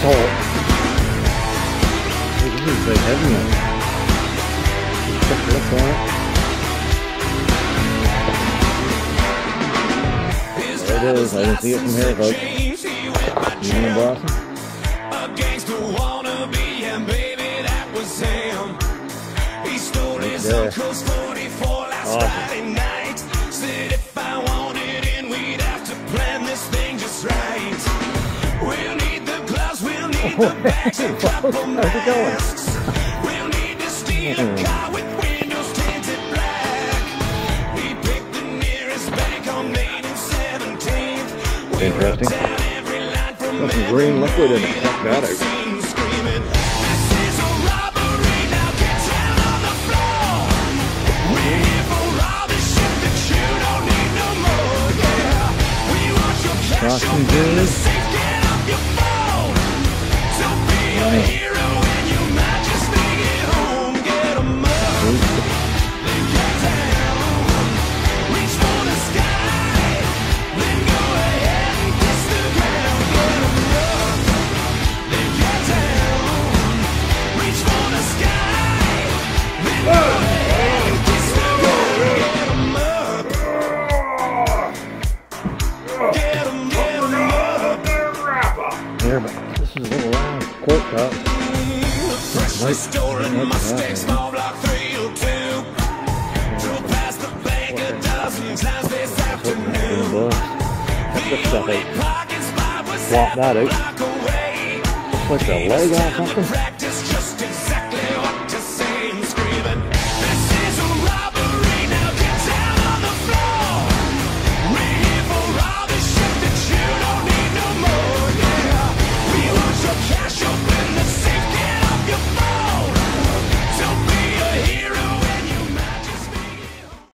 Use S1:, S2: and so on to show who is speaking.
S1: salt. Hey, this is big heavy one. Check the look on it. There it is. I can see it from here, folks. You in Boston? Against the wannabe, and baby, that was him. He stole his uncle's we'll need the bags and. We'll need to steal a car with windows tinted black. He picked the nearest bank on Main and 17th. Interesting. Got some green liquid in it. Check that out. Crossing good. Here, but this is a little long quart cup. Freshly stolen Mustang small block 302. Drove past the bank a dozen times this afternoon. Check this stuff out. Swap that out. Looks like a leg on something.